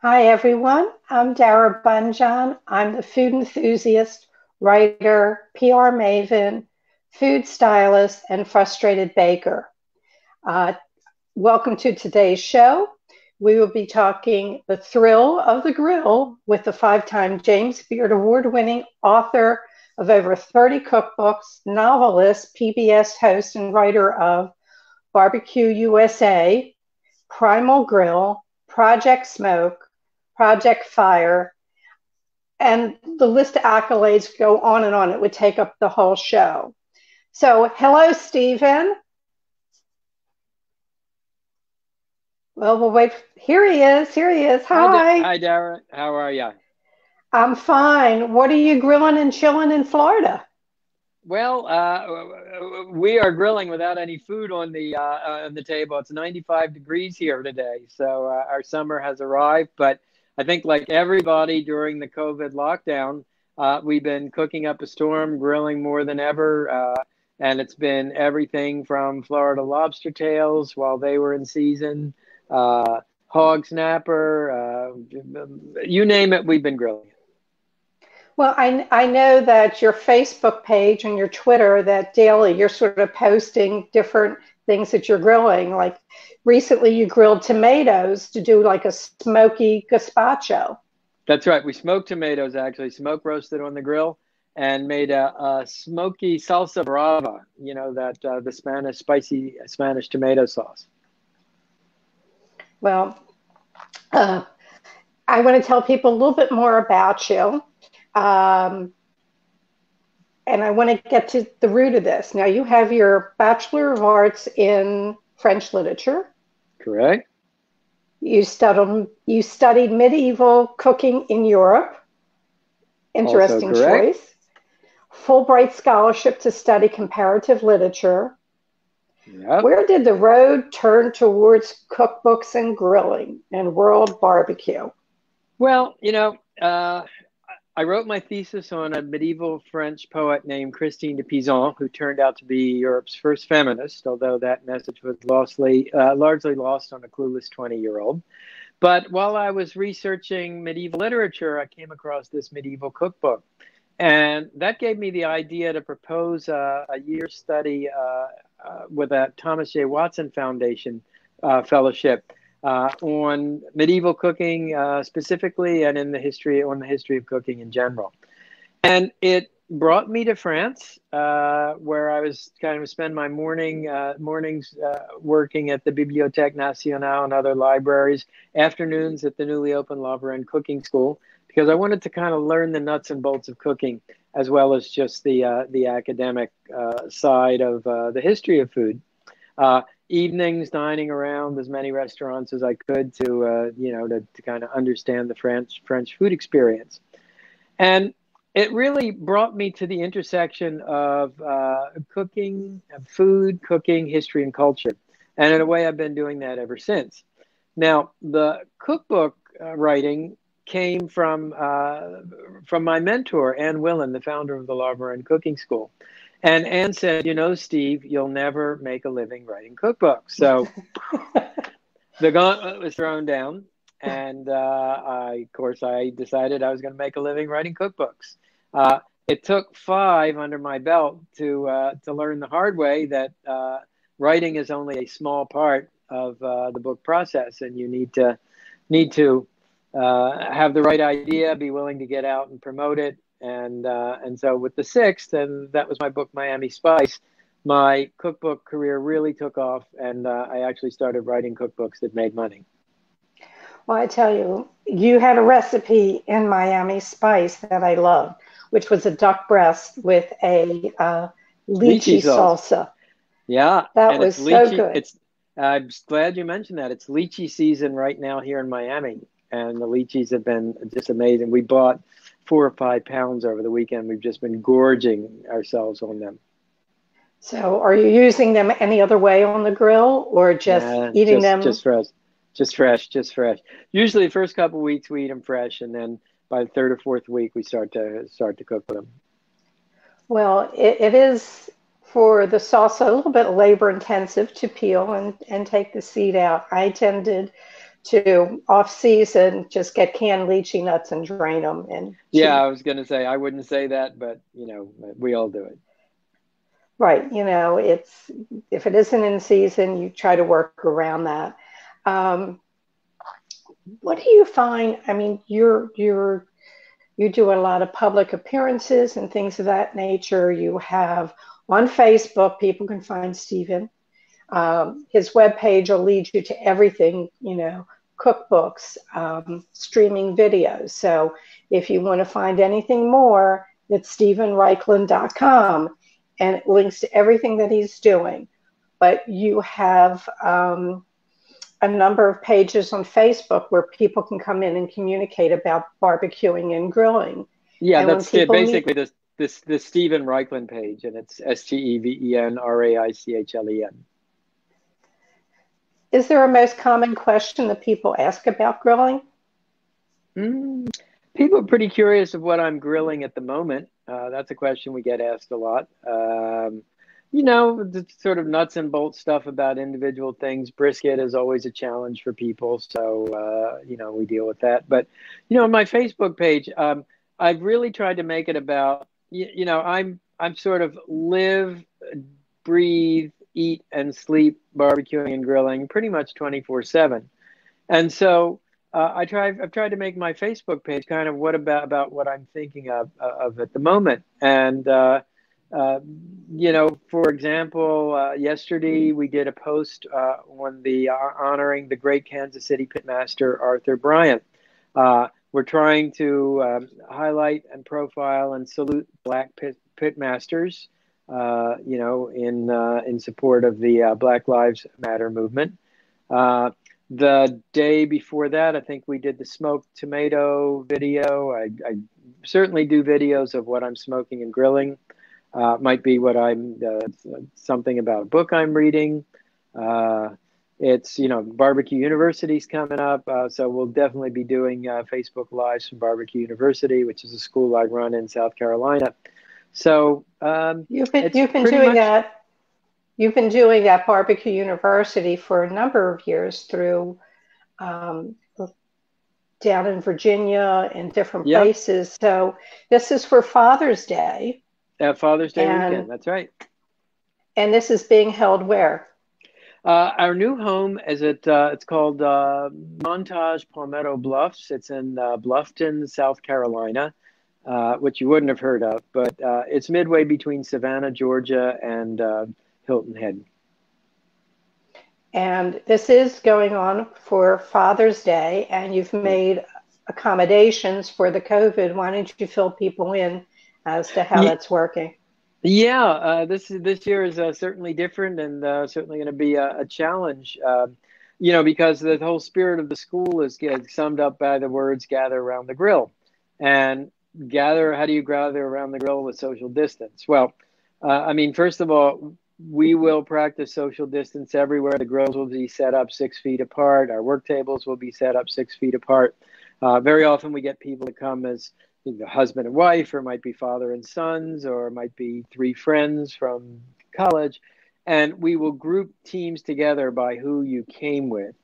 Hi, everyone. I'm Dara Bunjon. I'm the food enthusiast, writer, PR maven, food stylist, and frustrated baker. Uh, welcome to today's show. We will be talking the thrill of the grill with the five time James Beard Award winning author of over 30 cookbooks, novelist, PBS host, and writer of Barbecue USA, Primal Grill, Project Smoke, Project Fire, and the list of accolades go on and on. It would take up the whole show. So, hello, Steven. Well, we'll wait. Here he is. Here he is. Hi. Hi, Dara. How are you? I'm fine. What are you grilling and chilling in Florida? Well, uh, we are grilling without any food on the uh, on the table. It's 95 degrees here today, so uh, our summer has arrived. But I think, like everybody during the COVID lockdown, uh, we've been cooking up a storm, grilling more than ever, uh, and it's been everything from Florida lobster tails while they were in season, hog snapper, you name it, we've been grilling. Well, I, I know that your Facebook page and your Twitter that daily you're sort of posting different things that you're grilling. Like recently you grilled tomatoes to do like a smoky gazpacho. That's right. We smoked tomatoes actually, smoke roasted on the grill and made a, a smoky salsa brava, you know, that uh, the Spanish spicy Spanish tomato sauce. Well, uh, I want to tell people a little bit more about you. Um, and I want to get to the root of this. Now, you have your Bachelor of Arts in French literature. Correct. You studied you studied medieval cooking in Europe. Interesting choice. Fulbright scholarship to study comparative literature. Yep. Where did the road turn towards cookbooks and grilling and world barbecue? Well, you know, uh, I wrote my thesis on a medieval French poet named Christine de Pizan, who turned out to be Europe's first feminist, although that message was lostly, uh, largely lost on a clueless 20 year old. But while I was researching medieval literature, I came across this medieval cookbook. And that gave me the idea to propose a, a year study uh, uh, with a Thomas J. Watson Foundation uh, fellowship uh, on medieval cooking uh, specifically and in the history on the history of cooking in general. And it brought me to France, uh, where I was kind of spend my morning uh, mornings uh, working at the Bibliothèque Nationale and other libraries, afternoons at the newly opened La Cooking School, because I wanted to kind of learn the nuts and bolts of cooking as well as just the uh, the academic side of the history of food evenings dining around as many restaurants as I could to uh, you know to, to kind of understand the French French food experience, and it really brought me to the intersection of uh, cooking, food, cooking, history, and culture, and in a way I've been doing that ever since. Now the cookbook uh, writing came from uh, from my mentor Anne Willan, the founder of the La Varenne Cooking School. And Anne said, You know, Steve, you'll never make a living writing cookbooks. So the gauntlet was thrown down. And uh, I, of course, I decided I was going to make a living writing cookbooks. Uh, it took five under my belt to uh, to learn the hard way that uh, writing is only a small part of uh, the book process, and you need to need to uh, have the right idea, be willing to get out and promote it, and uh, and so with the sixth, and that was my book Miami Spice. My cookbook career really took off, and uh, I actually started writing cookbooks that made money. Well, I tell you, you had a recipe in Miami Spice that I loved, which was a duck breast with a uh, lychee, lychee salsa. Yeah, that was lychee, so good. It's I'm glad you mentioned that. It's lychee season right now here in Miami, and the lychees have been just amazing. We bought four or five pounds over the weekend. We've just been gorging ourselves on them. So, are you using them any other way on the grill, or just eating just, them? Just fresh, just fresh, just fresh. Usually, the first couple weeks we eat them fresh, and then by the third or fourth week we start to start to cook them. Well, it, it is for the salsa a little bit labor intensive to peel and, and take the seed out. I tended to off season, just get canned lychee nuts and drain them. And yeah, I was going to say I wouldn't say that, but you know, we all do it. Right. You know, it's if it isn't in season, you try to work around that. Um, what do you find? I mean, you're you're you do a lot of public appearances and things of that nature. You have on Facebook, people can find Steven. Um, his webpage will lead you to everything, you know, cookbooks, um, streaming videos. So if you want to find anything more, it's stevenraichlen.com and it links to everything that he's doing. But you have um, a number of pages on Facebook where people can come in and communicate about barbecuing and grilling. Yeah, and that's basically meet- this this the Steven Raichlen page, and it's S T E V E N R A I C H L E N. Is there a most common question that people ask about grilling? Mm, people are pretty curious of what I'm grilling at the moment. Uh, that's a question we get asked a lot. Um, you know, the sort of nuts and bolts stuff about individual things. Brisket is always a challenge for people, so uh, you know we deal with that. But you know, on my Facebook page, um, I've really tried to make it about you, you know I'm I'm sort of live, breathe, eat, and sleep barbecuing and grilling pretty much twenty four seven, and so. Uh, I try. I've tried to make my Facebook page kind of what about about what I'm thinking of of at the moment, and uh, uh, you know, for example, uh, yesterday we did a post uh, on the uh, honoring the great Kansas City pitmaster Arthur Bryant. Uh, we're trying to um, highlight and profile and salute Black pit, pitmasters, you know, in in support of the Black Lives Matter movement. the day before that, I think we did the smoked tomato video. I, I certainly do videos of what I'm smoking and grilling uh, might be what I'm uh, something about a book I'm reading. Uh, it's you know barbecue university's coming up, uh, so we'll definitely be doing uh, Facebook lives from Barbecue University, which is a school I run in South Carolina. So um, you've been you've been doing much... that. You've been doing that Barbecue University for a number of years through. Um, down in Virginia and different yep. places. So this is for Father's Day. At Father's Day and, weekend. That's right. And this is being held where? Uh, our new home is at uh, it's called uh, Montage Palmetto Bluffs. It's in uh, Bluffton, South Carolina, uh, which you wouldn't have heard of, but uh, it's midway between Savannah, Georgia, and Hilton Head. And this is going on for Father's Day, and you've made accommodations for the COVID. Why don't you fill people in as to how yeah. that's working. Yeah, uh, this this year is uh, certainly different and uh, certainly going to be a, a challenge. Um, you know, because the whole spirit of the school is summed up by the words "gather around the grill," and gather. How do you gather around the grill with social distance? Well, uh, I mean, first of all, we will practice social distance everywhere. The grills will be set up six feet apart. Our work tables will be set up six feet apart. Uh, very often, we get people to come as the husband and wife, or might be father and sons, or might be three friends from college. And we will group teams together by who you came with.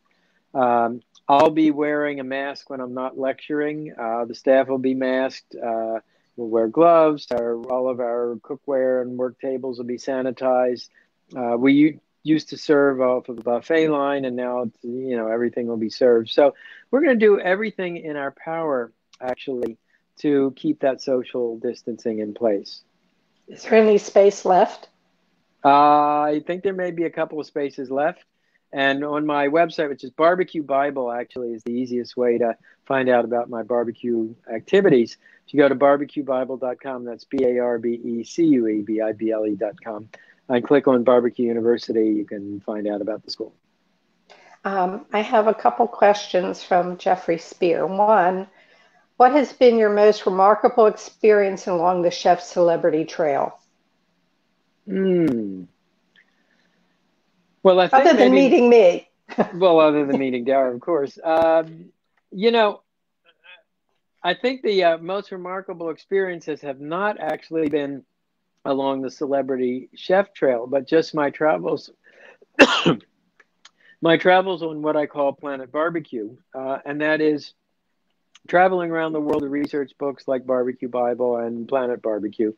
Um, I'll be wearing a mask when I'm not lecturing. Uh, the staff will be masked. Uh, we'll wear gloves. Our, all of our cookware and work tables will be sanitized. Uh, we used to serve off of the buffet line, and now you know everything will be served. So we're going to do everything in our power, actually, to keep that social distancing in place. Is there any space left? Uh, I think there may be a couple of spaces left. And on my website, which is Barbecue Bible, actually is the easiest way to find out about my barbecue activities. If you go to barbecuebible.com, that's B A R B E C U E B I B L E.com, and click on Barbecue University, you can find out about the school. Um, I have a couple questions from Jeffrey Spear. One, what has been your most remarkable experience along the chef celebrity trail? Hmm. Well, I other than maybe, meeting me. well, other than meeting Dara, of course. Um, you know, I think the uh, most remarkable experiences have not actually been along the celebrity chef trail, but just my travels my travels on what I call Planet Barbecue, uh, and that is traveling around the world to research books like Barbecue Bible and Planet Barbecue,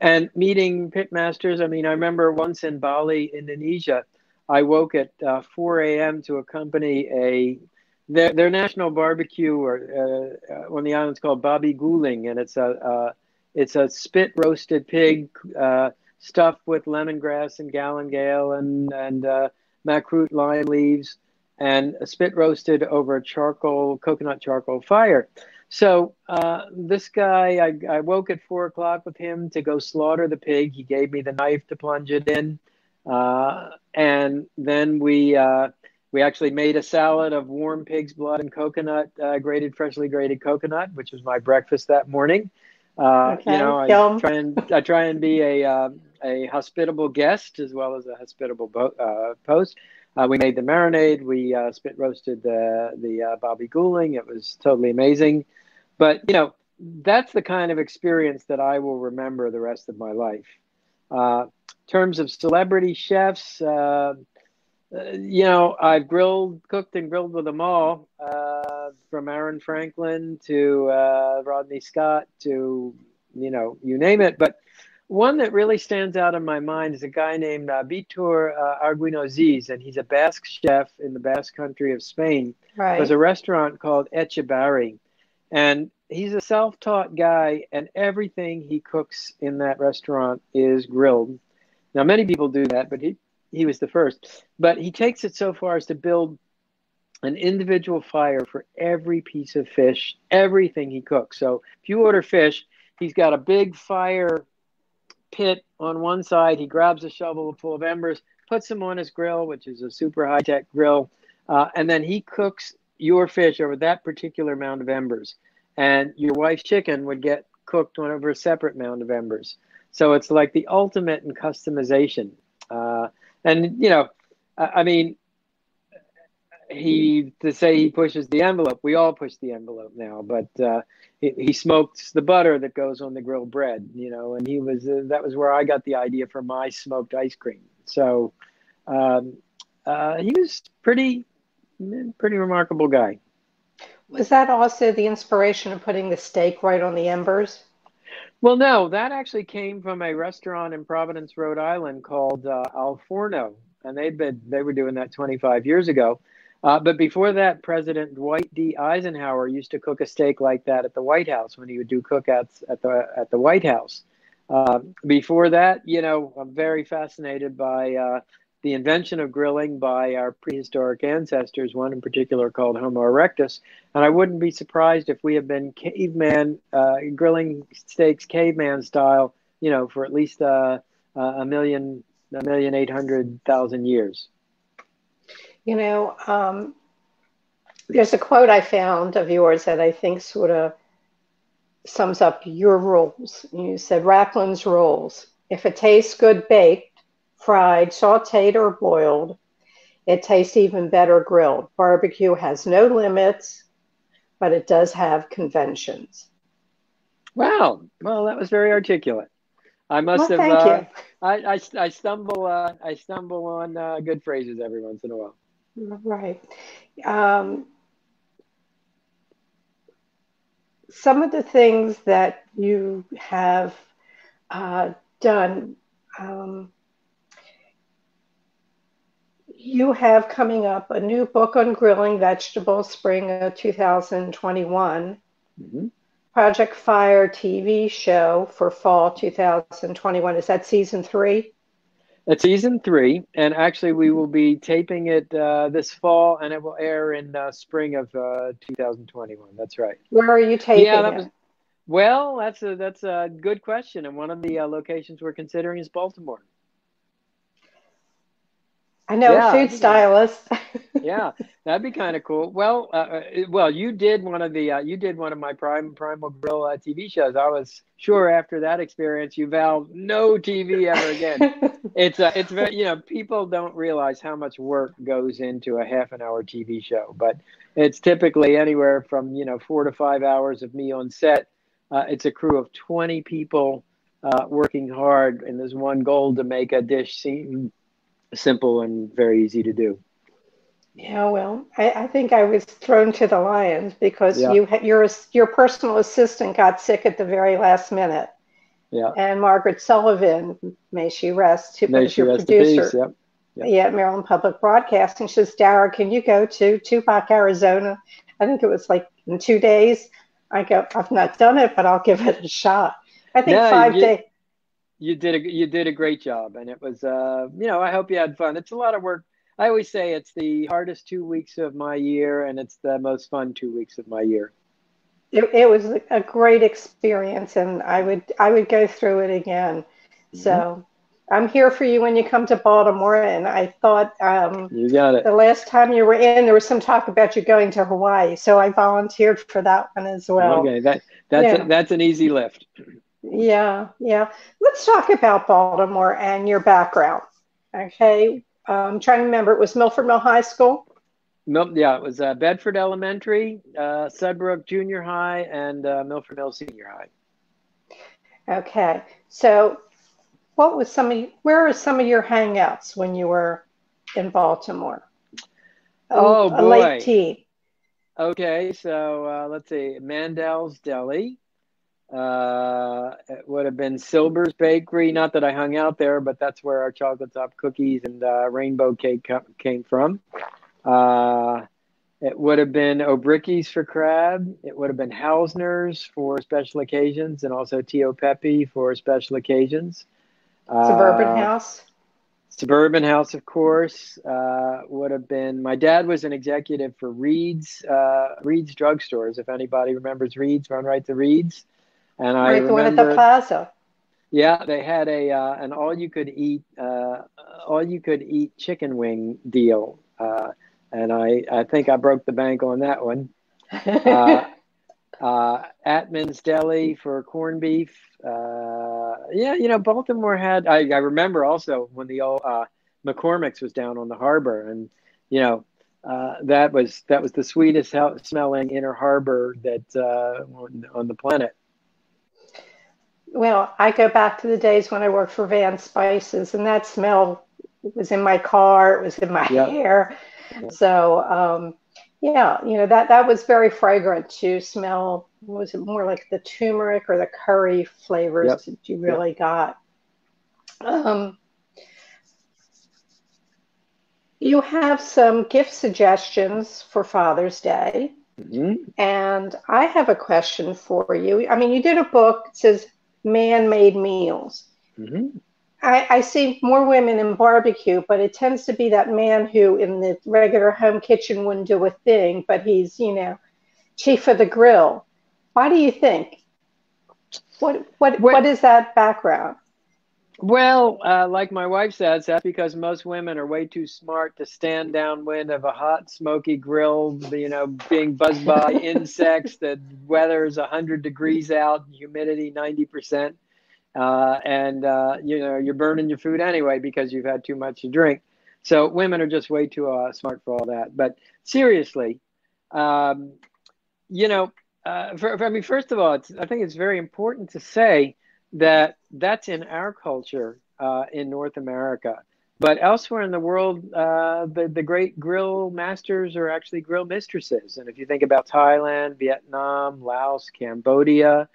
and meeting pitmasters. I mean, I remember once in Bali, Indonesia, I woke at uh, 4 a.m. to accompany a their, their national barbecue or uh, uh, on the island's called Babi Guling, and it's a uh, it's a spit roasted pig uh, stuffed with lemongrass and galangal and and uh, makrut lime leaves and spit roasted over a charcoal coconut charcoal fire. So uh, this guy, I, I woke at four o'clock with him to go slaughter the pig. He gave me the knife to plunge it in, uh, and then we uh, we actually made a salad of warm pig's blood and coconut, uh, grated freshly grated coconut, which was my breakfast that morning. Uh, okay. You know, I Yum. try and I try and be a uh, a hospitable guest as well as a hospitable bo- host. Uh, we made the marinade. We uh, spit roasted the the uh, Babi Guling. It was totally amazing. But you know, that's the kind of experience that I will remember the rest of my life. Uh, in terms of celebrity chefs, uh, uh, you know, I've grilled, cooked, and grilled with them all, from Aaron Franklin to Rodney Scott to you know, you name it. But one that really stands out in my mind is a guy named uh, Victor uh, Arguinzoniz, and he's a Basque chef in the Basque country of Spain. Right. There's a restaurant called Etxebarri, and he's a self-taught guy, and everything he cooks in that restaurant is grilled. Now, many people do that, but he he was the first. But he takes it so far as to build an individual fire for every piece of fish, everything he cooks. So if you order fish, he's got a big fire pit on one side. He grabs a shovel full of embers, puts them on his grill, which is a super high tech grill, uh, and then he cooks your fish over that particular mound of embers. And your wife's chicken would get cooked on over a separate mound of embers. So it's like the ultimate in customization. Uh, and, you know, I, I mean, he to say he pushes the envelope. We all push the envelope now, but uh, he, he, smokes the butter that goes on the grilled bread, you know. And he was uh, that was where I got the idea for my smoked ice cream. So um, uh, he was pretty pretty remarkable guy. Was that also the inspiration of putting the steak right on the embers? Well, no, that actually came from a restaurant in Providence, Rhode Island called uh, Al Forno, and they'd been they were doing that 25 years ago uh, but before that, President Dwight D. Eisenhower used to cook a steak like that at the White House when he would do cookouts at the at the White House. Uh, before that, you know, I'm very fascinated by uh, the invention of grilling by our prehistoric ancestors. One in particular called Homo erectus, and I wouldn't be surprised if we have been caveman uh, grilling steaks caveman style, you know, for at least uh, a million, a million eight hundred thousand years. You know, um, there's a quote I found of yours that I think sort of sums up your rules. You said Raichlen's rules. If it tastes good baked, fried, sauteed, or boiled, it tastes even better grilled. Barbecue has no limits, but it does have conventions. Wow. Well, that was very articulate. I must well, have. Uh, I, I, I stumble. Uh, I stumble on uh, good phrases every once in a while. Right. Um, some of the things that you have uh, done, um, you have coming up a new book on grilling vegetables, spring of 2021. Mm-hmm. Project Fire TV show for fall 2021. Is that season three? It's season three, and actually, we will be taping it uh, this fall, and it will air in uh, spring of uh, 2021. That's right. Where are you taping yeah, that it? Was, well, that's a that's a good question, and one of the uh, locations we're considering is Baltimore. I know yeah, food stylist. yeah, that'd be kind of cool. Well, uh, uh, well, you did one of the uh, you did one of my prime primal grill uh, TV shows. I was sure after that experience you vowed no TV ever again. it's uh, it's very you know people don't realize how much work goes into a half an hour TV show, but it's typically anywhere from you know four to five hours of me on set. Uh, it's a crew of twenty people uh, working hard, and there's one goal to make a dish seem simple and very easy to do. Yeah, well, I, I, think I was thrown to the lions because yeah. you your your personal assistant got sick at the very last minute. Yeah. And Margaret Sullivan, may she rest, who may was your producer. Yep. Yep. Yeah, at Maryland Public Broadcasting. She says, Dara, can you go to Tubac, Arizona? I think it was like in two days. I go, I've not done it, but I'll give it a shot. I think no, five days. You did a you did a great job, and it was uh, you know I hope you had fun. It's a lot of work I always say it's the hardest two weeks of my year, and it's the most fun two weeks of my year. It, it was a great experience, and I would I would go through it again. Mm-hmm. So I'm here for you when you come to Baltimore. And I thought um, you got it. The last time you were in, there was some talk about you going to Hawaii, so I volunteered for that one as well. Okay, that that's yeah. a, that's an easy lift. Yeah, yeah. Let's talk about Baltimore and your background. Okay, I'm um, trying to remember. It was Milford Mill High School. Nope. Yeah, it was uh, Bedford Elementary, uh, Sudbrook Junior High, and uh, Milford Mill Senior High. Okay. So, what was some of where were some of your hangouts when you were in Baltimore? oh a, boy. late teen. Okay, so uh, let's see, Mandel's Deli. Uh, it would have been Silber's Bakery. Not that I hung out there, but that's where our chocolate top cookies and uh, rainbow cake came from. Uh, it would have been Obrycki's for crab. It would have been Hausner's for special occasions, and also Tio Pepe for special occasions. Suburban uh, House. Suburban House, of course, uh, would have been. My dad was an executive for Read's uh, Read's drugstores. If anybody remembers Read's, run right to Read's. And I right, the one at the plaza. Yeah, they had a uh, an all you could eat uh, all you could eat chicken wing deal, uh, and I I think I broke the bank on that one. uh, uh, Attman's Deli for corned beef. Uh, yeah, you know Baltimore had. I, I remember also when the old uh, McCormick's was down on the harbor, and you know uh, that was that was the sweetest smelling inner harbor that uh, on, on the planet. Well, I go back to the days when I worked for Van Spices, and that smell was in my car, it was in my yep. hair. Yep. So, um, yeah, you know that that was very fragrant to smell. Was it more like the turmeric or the curry flavors yep. that you really got? Um, you have some gift suggestions for Father's Day. Mm-hmm. And I have a question for you. I mean, you did a book, it says man-made meals. Mm-hmm. I, I, see more women in barbecue, but it tends to be that man who, in the regular home kitchen, wouldn't do a thing, but he's, you know, chief of the grill. Why do you think? What what what, what is that background? Well, uh, like my wife says, that's because most women are way too smart to stand downwind of a hot, smoky grill, you know, being buzzed by insects. The weather is 100 degrees out, humidity 90%. Uh, and, uh, you know, you're burning your food anyway because you've had too much to drink. So women are just way too uh, smart for all that. But seriously, um, you know, uh, for, for, I mean, first of all, I think it's very important to say that that's in our culture uh, in North America. But elsewhere in the world, uh, the, the great grill masters are actually grill mistresses. And if you think about Thailand, Vietnam, Laos, Cambodia,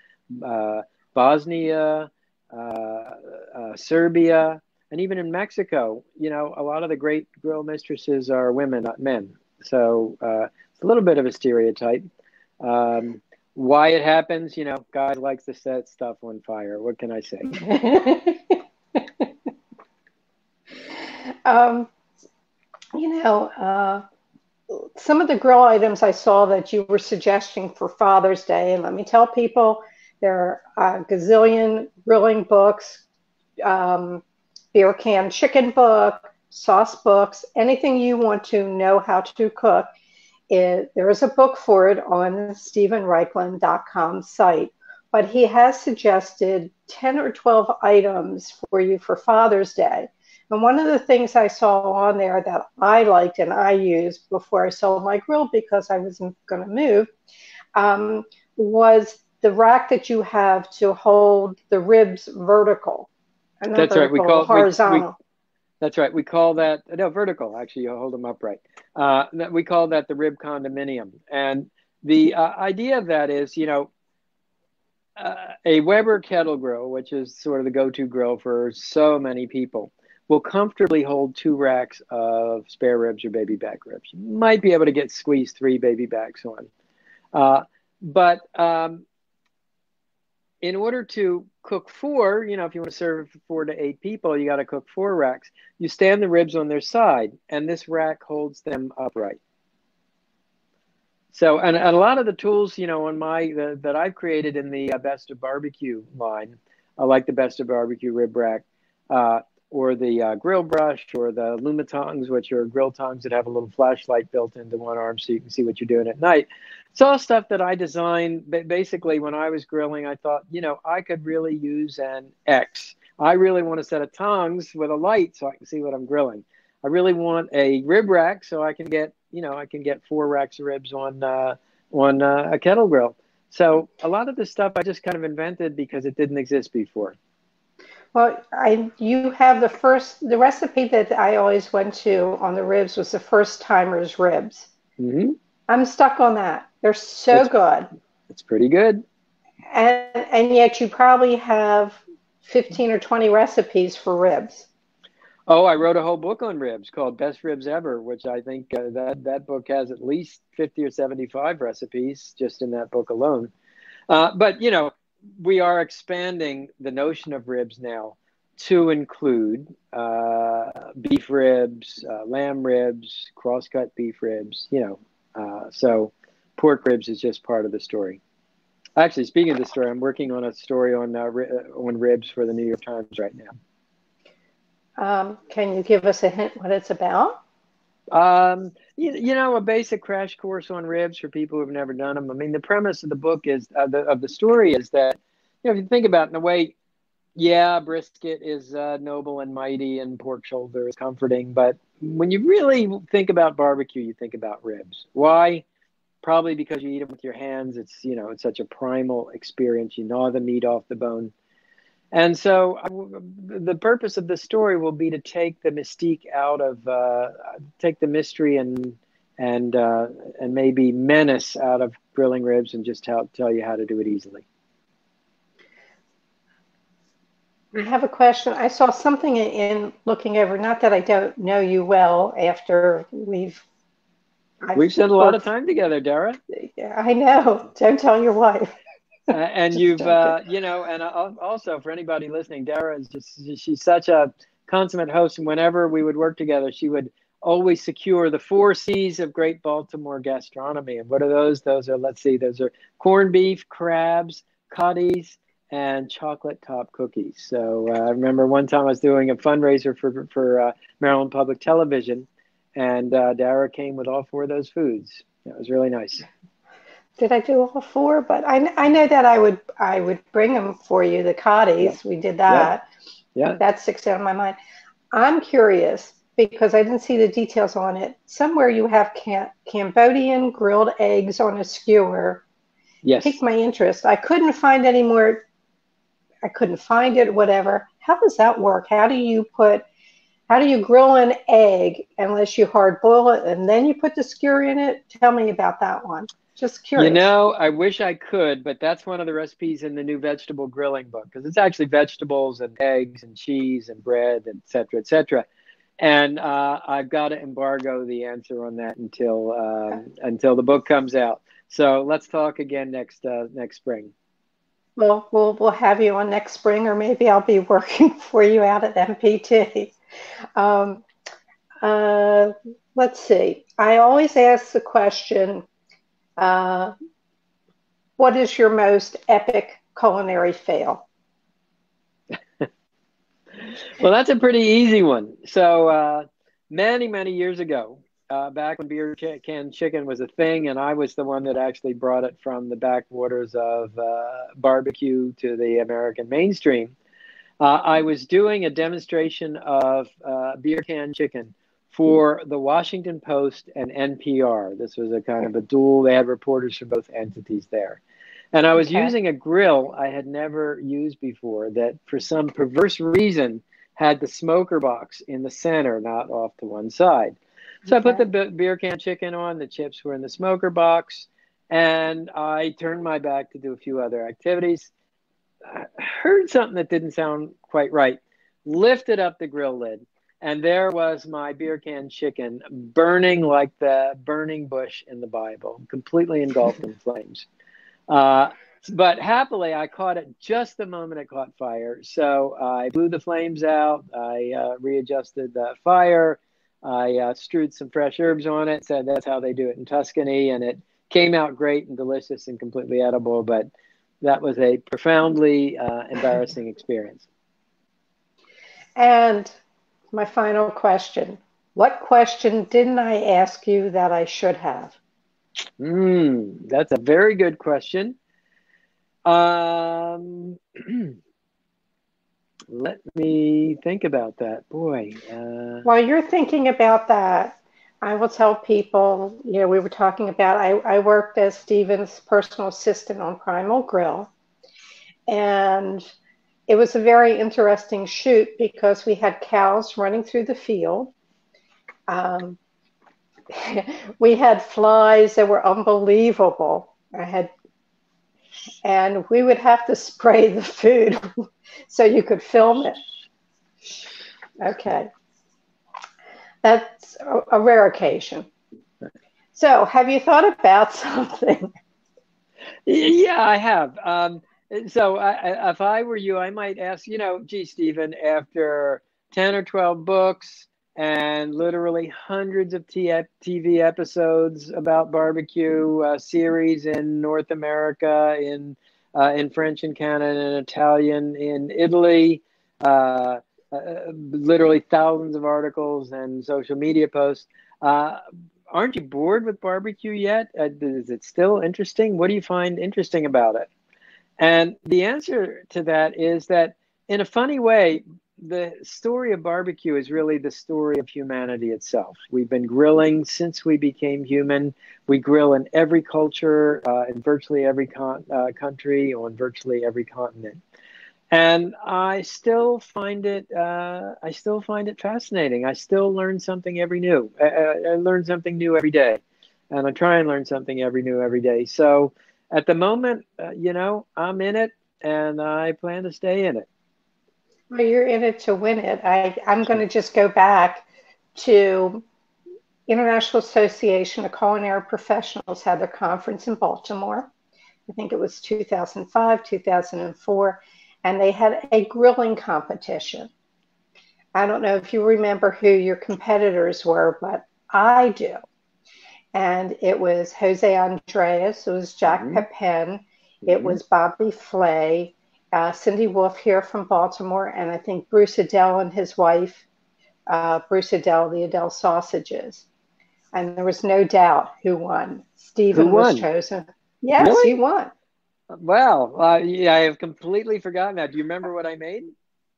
uh, Bosnia, uh, uh, Serbia, and even in Mexico, you know, a lot of the great grill mistresses are women, not men. So uh, it's a little bit of a stereotype. Um, why it happens, you know, God likes to set stuff on fire. What can I say? um, you know, uh, some of the grill items I saw that you were suggesting for Father's Day, and let me tell people there are a gazillion grilling books, um, beer can chicken book, sauce books, anything you want to know how to cook it, there is a book for it on the StevenRaichlen.com site, but he has suggested 10 or 12 items for you for Father's Day. And one of the things I saw on there that I liked and I used before I sold my grill because I wasn't going to move um, was the rack that you have to hold the ribs vertical. That's vertical, right. We call horizontal. We, That's right. We call that no vertical. Actually, you hold them upright. Uh, we call that the rib condominium. And the uh, idea of that is, you know, uh, a Weber kettle grill, which is sort of the go-to grill for so many people, will comfortably hold two racks of spare ribs or baby back ribs. You might be able to get squeezed three baby backs on. Uh, but um, in order to cook four, you know, if you want to serve four to eight people, you got to cook four racks. You stand the ribs on their side, and this rack holds them upright. So, and, and a lot of the tools, you know, on my the, that I've created in the uh, Best of Barbecue line, I like the Best of Barbecue rib rack. Uh, or the uh, grill brush or the Lumatongs, which are grill tongs that have a little flashlight built into one arm so you can see what you're doing at night. It's all stuff that I designed. Basically, when I was grilling, I thought, you know, I could really use an X. I really want a set of tongs with a light so I can see what I'm grilling. I really want a rib rack so I can get, you know, I can get four racks of ribs on uh, on uh, a kettle grill. So a lot of the stuff I just kind of invented because it didn't exist before. Well, I you have the first the recipe that I always went to on the ribs was the first timers ribs. Mm-hmm. I'm stuck on that. They're so it's, good. It's pretty good. And and yet you probably have 15 or 20 recipes for ribs. Oh, I wrote a whole book on ribs called Best Ribs Ever, which I think uh, that that book has at least 50 or 75 recipes just in that book alone. Uh, but you know, we are expanding the notion of ribs now to include uh, beef ribs, uh, lamb ribs, cross-cut beef ribs. You know, uh, so pork ribs is just part of the story. Actually, speaking of the story, I'm working on a story on uh, on ribs for the New York Times right now. Um, can you give us a hint what it's about? Um, you, you, know, a basic crash course on ribs for people who've never done them. I mean, the premise of the book is uh, the, of the story is that you know if you think about it in a way, yeah, brisket is uh, noble and mighty, and pork shoulder is comforting. But when you really think about barbecue, you think about ribs. Why? Probably because you eat them with your hands. It's you know it's such a primal experience. You gnaw the meat off the bone. And so, the purpose of the story will be to take the mystique out of, uh, take the mystery and and uh, and maybe menace out of grilling ribs, and just tell tell you how to do it easily. I have a question. I saw something in looking over. Not that I don't know you well. After we've we've spent a lot of time together, Dara. I know. Don't tell your wife uh, and you've uh, you know and also for anybody listening dara is just she's such a consummate host and whenever we would work together she would always secure the four c's of great baltimore gastronomy. And what are those? Those are let's see those are corned beef crabs coddies and chocolate top cookies. So uh, i remember one time i was doing a fundraiser for for uh, maryland public television and uh, dara came with all four of those foods. It was really nice did I do all four? But I, I know that I would I would bring them for you. The coddies, yeah. we did that. Yeah. yeah. That sticks out in my mind. I'm curious because I didn't see the details on it. Somewhere you have Cam- Cambodian grilled eggs on a skewer. Yes. Piqued my interest. I couldn't find any more. I couldn't find it. Whatever. How does that work? How do you put? How do you grill an egg unless you hard boil it and then you put the skewer in it? Tell me about that one. Just curious. You know, I wish I could, but that's one of the recipes in the new vegetable grilling book because it's actually vegetables and eggs and cheese and bread, et cetera, et cetera. And uh, I've got to embargo the answer on that until uh, until the book comes out. So let's talk again next uh, next spring. Well, we'll we'll have you on next spring, or maybe I'll be working for you out at MPT. Um, uh, let's see. I always ask the question uh, what is your most epic culinary fail? well, that's a pretty easy one. So, uh, many, many years ago, uh, back when beer can chicken was a thing, and I was the one that actually brought it from the backwaters of uh, barbecue to the American mainstream. Uh, I was doing a demonstration of uh, beer can chicken for the Washington Post and NPR. This was a kind of a dual, they had reporters from both entities there. And I was okay. using a grill I had never used before that, for some perverse reason, had the smoker box in the center, not off to one side. So okay. I put the beer can chicken on, the chips were in the smoker box, and I turned my back to do a few other activities. I heard something that didn't sound quite right, lifted up the grill lid, and there was my beer can chicken burning like the burning bush in the Bible, completely engulfed in flames. Uh, but happily, I caught it just the moment it caught fire. So uh, I blew the flames out. I uh, readjusted the fire. I uh, strewed some fresh herbs on it. Said that's how they do it in Tuscany, and it came out great and delicious and completely edible. But that was a profoundly uh, embarrassing experience. And my final question What question didn't I ask you that I should have? Hmm, that's a very good question. Um, let me think about that. Boy. Uh... While you're thinking about that, I will tell people, you know, we were talking about, I, I worked as Steven's personal assistant on Primal Grill. And it was a very interesting shoot because we had cows running through the field. Um, we had flies that were unbelievable. I had, and we would have to spray the food so you could film it. Okay. That's a, a rare occasion. So, have you thought about something? Yeah, I have. Um, so I, if I were you, I might ask, you know, gee, Steven, after 10 or 12 books and literally hundreds of TV episodes about barbecue, uh, series in North America, in, uh, in French and Canada, and Italian, in Italy, uh, uh, literally thousands of articles and social media posts. Uh, aren't you bored with barbecue yet? Uh, is it still interesting? What do you find interesting about it? And the answer to that is that, in a funny way, the story of barbecue is really the story of humanity itself. We've been grilling since we became human. We grill in every culture, uh, in virtually every con- uh, country, on virtually every continent. And I still find it, uh, I still find it fascinating. I still learn something every new. I, I learn something new every day, and I try and learn something every new every day. So at the moment, uh, you know, I'm in it and I plan to stay in it. Well, you're in it to win it. I, I'm going to just go back to International Association of Culinary Professionals had their conference in Baltimore. I think it was 2005, 2004, and they had a grilling competition. I don't know if you remember who your competitors were, but I do and it was Jose Andres, it was Jacques mm-hmm. Pepin, mm-hmm. it was Bobby Flay, uh, Cindy Wolf here from Baltimore, and I think Bruce Aidells and his wife, uh, Bruce Aidells, the Aidells sausages. And there was no doubt who won. Steven who won? was chosen. Yes, really? he won. Wow. Uh, yeah, I have completely forgotten that. Do you remember what I made?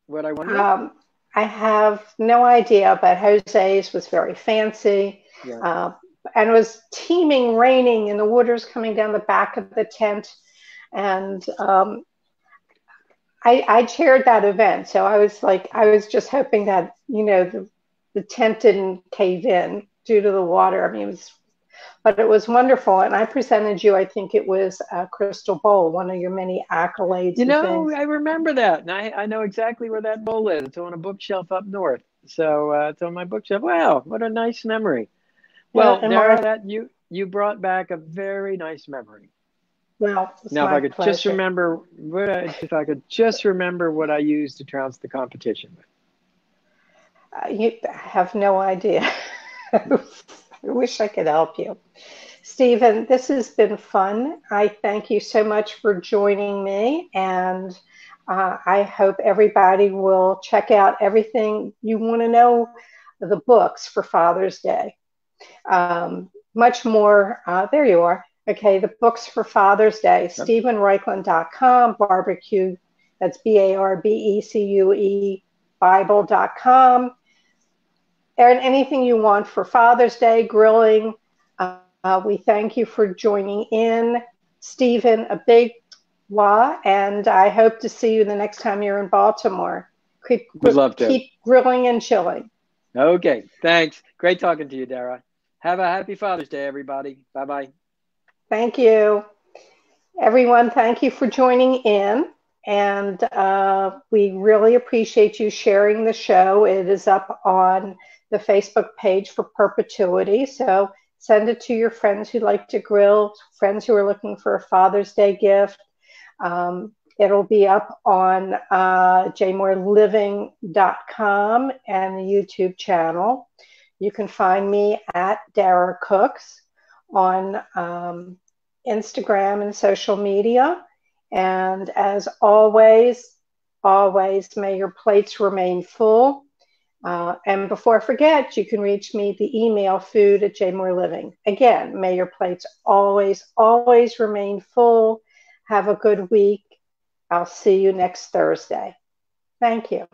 What I won? Um, I have no idea, but Jose's was very fancy. Yeah. And it was teeming raining and the water's coming down the back of the tent. And um, I, I chaired that event. So i was like i was just hoping that you know the, the tent didn't cave in due to the water. I mean it was but it was wonderful. And i presented you i think it was a crystal bowl one of your many accolades you know i remember that and I, I know exactly where that bowl is. It's on a bookshelf up north. So uh, it's on my bookshelf. Wow what a nice memory well, Dara, that you you brought back a very nice memory. Well, now if I could pleasure. just remember what I, if I could just remember what I used to trounce the competition with. Uh, you have no idea. I wish I could help you. Steven, this has been fun. I thank you so much for joining me, and uh, I hope everybody will check out everything you want to know the books for Father's Day um, much more. Uh, there you are. Okay, the books for Father's Day, yep. StevenRaichlen.com, barbecue, that's B A R B E C U E, Bible.com. And anything you want for Father's Day, grilling. Uh, we thank you for joining in. Steven, a big wa, and I hope to see you the next time you're in Baltimore. keep, Would love to. keep grilling and chilling. Okay, thanks. Great talking to you, Dara. Have a happy Father's Day, everybody. Bye bye. Thank you. Everyone, thank you for joining in. And uh, we really appreciate you sharing the show. It is up on the Facebook page for perpetuity. So send it to your friends who like to grill, friends who are looking for a Father's Day gift. Um, it'll be up on uh, jmoreliving.com and the YouTube channel. You can find me at Dara Cooks on um, Instagram and social media. And as always, always may your plates remain full uh, and before I forget, you can reach me the email food at jmoreliving. Again, may your plates always, always remain full. Have a good week. I'll see you next Thursday. Thank you.